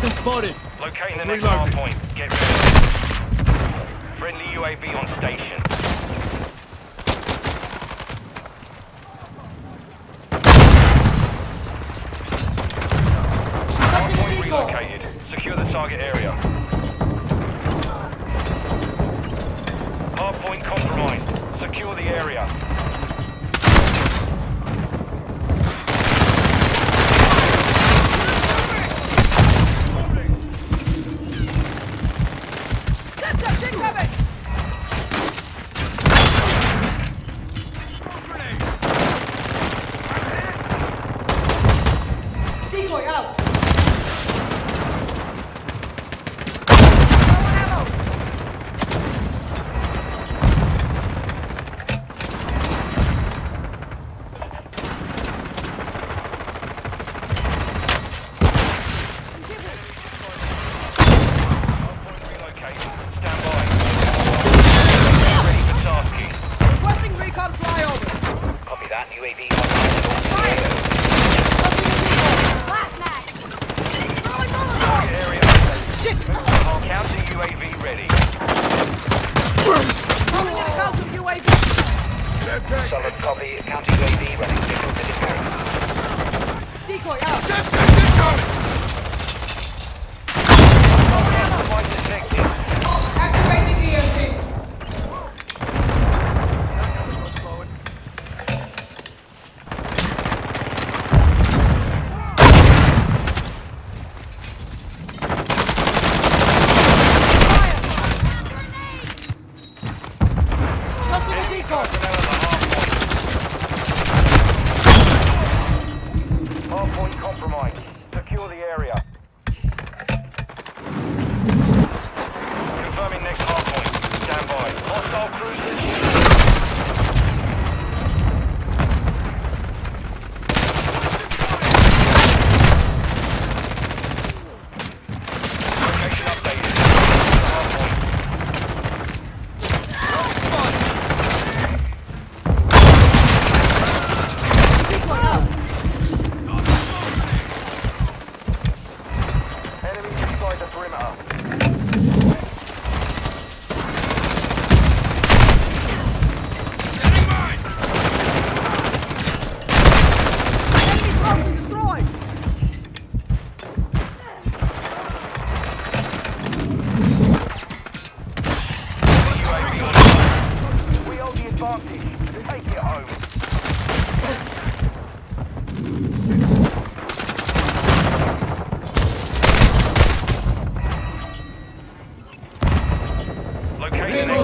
Hostile spotted. Locating the next hard point. Get ready. Friendly UAV on station. Cover! Fire! Located.